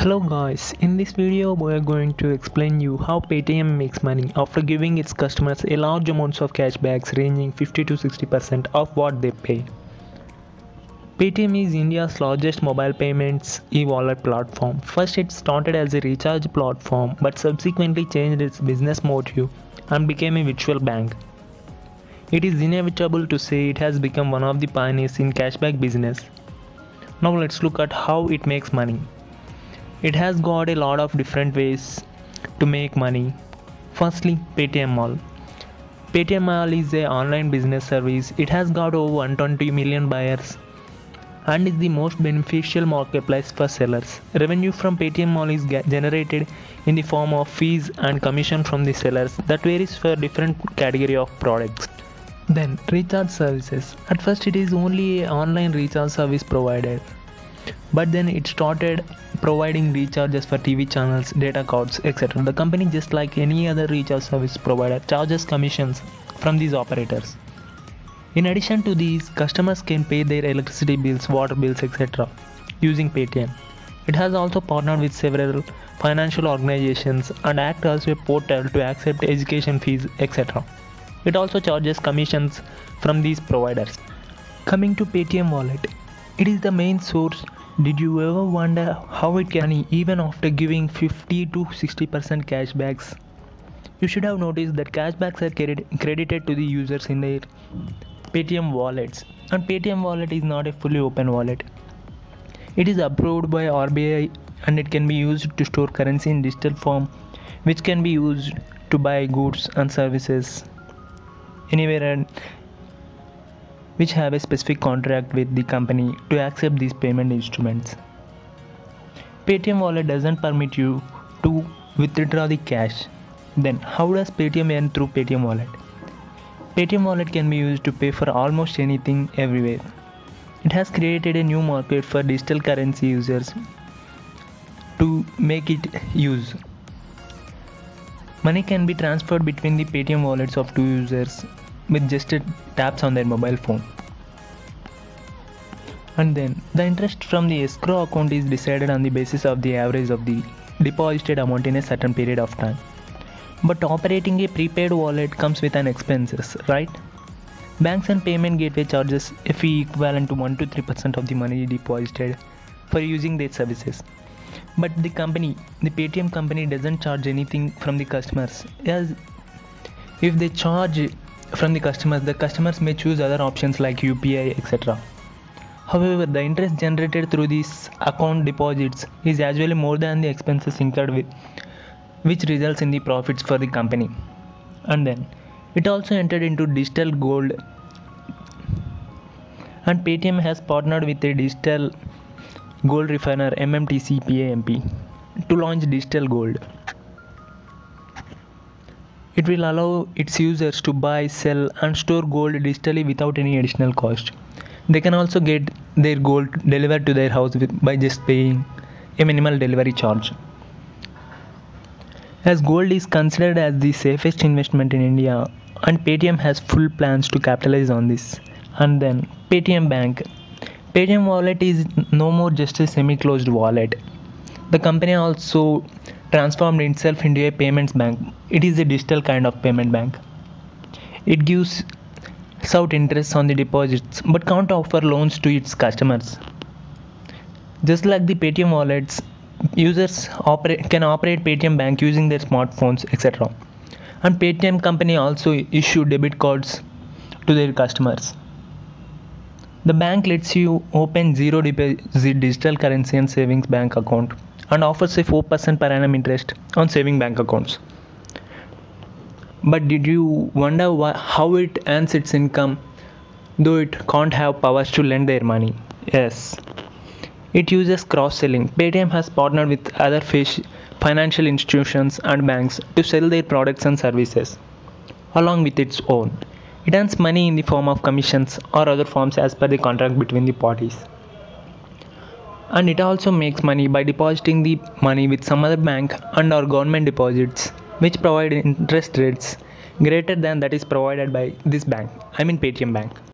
Hello guys, in this video we are going to explain you how Paytm makes money after giving its customers a large amounts of cashbacks ranging 50 to 60% of what they pay. Paytm is India's largest mobile payments e-wallet platform. First it started as a recharge platform but subsequently changed its business motive and became a virtual bank. It is inevitable to say it has become one of the pioneers in cashback business. Now let's look at how it makes money. It has got a lot of different ways to make money. Firstly, Paytm Mall. Paytm Mall is a online business service. It has got over 120 million buyers and is the most beneficial marketplace for sellers. Revenue from Paytm Mall is generated in the form of fees and commission from the sellers that varies for different category of products. Then recharge services. At first it is only an online recharge service provided. But then it started providing recharges for TV channels, data cards, etc. The company just like any other recharge service provider charges commissions from these operators. In addition to these, customers can pay their electricity bills, water bills, etc. using Paytm. It has also partnered with several financial organizations and act as a portal to accept education fees, etc. It also charges commissions from these providers. Coming to Paytm Wallet, it is the main source. Did you ever wonder how it can even after giving 50 to 60% cashbacks? You should have noticed that cashbacks are credited to the users in their Paytm wallets and Paytm wallet is not a fully open wallet. It is approved by RBI and it can be used to store currency in digital form which can be used to buy goods and services anywhere and which have a specific contract with the company to accept these payment instruments. Paytm wallet doesn't permit you to withdraw the cash. Then how does Paytm earn through Paytm wallet? Paytm wallet can be used to pay for almost anything everywhere. It has created a new market for digital currency users to make it use. Money can be transferred between the Paytm wallets of two users with just taps on their mobile phone. And then the interest from the escrow account is decided on the basis of the average of the deposited amount in a certain period of time. But operating a prepaid wallet comes with an expenses, right? Banks and payment gateway charges a fee equivalent to 1 to 3% of the money deposited for using their services. But the company, the Paytm company doesn't charge anything from the customers. As if they charge from the customers, the customers may choose other options like UPI, etc. However, the interest generated through these account deposits is usually more than the expenses incurred with, which results in the profits for the company. And then it also entered into digital gold and Paytm has partnered with a digital gold refiner MMTC PAMP to launch digital gold. It will allow its users to buy, sell, and store gold digitally without any additional cost. They can also get their gold delivered to their house by just paying a minimal delivery charge. As gold is considered as the safest investment in India, and Paytm has full plans to capitalize on this. And then Paytm Bank. Paytm wallet is no more just a semi closed wallet. The company also transformed itself into a payments bank. It is a digital kind of payment bank. It gives out interest on the deposits but can't offer loans to its customers. Just like the Paytm wallets, users operate, can operate Paytm bank using their smartphones, etc. And Paytm company also issue debit cards to their customers. The bank lets you open zero deposit digital currency and savings bank account and offers a 4% per annum interest on saving bank accounts. But did you wonder why, how it earns its income though it can't have powers to lend their money? Yes. It uses cross selling. Paytm has partnered with other financial institutions and banks to sell their products and services along with its own. It earns money in the form of commissions or other forms as per the contract between the parties and it also makes money by depositing the money with some other bank and or government deposits which provide interest rates greater than that is provided by this bank i mean paytm bank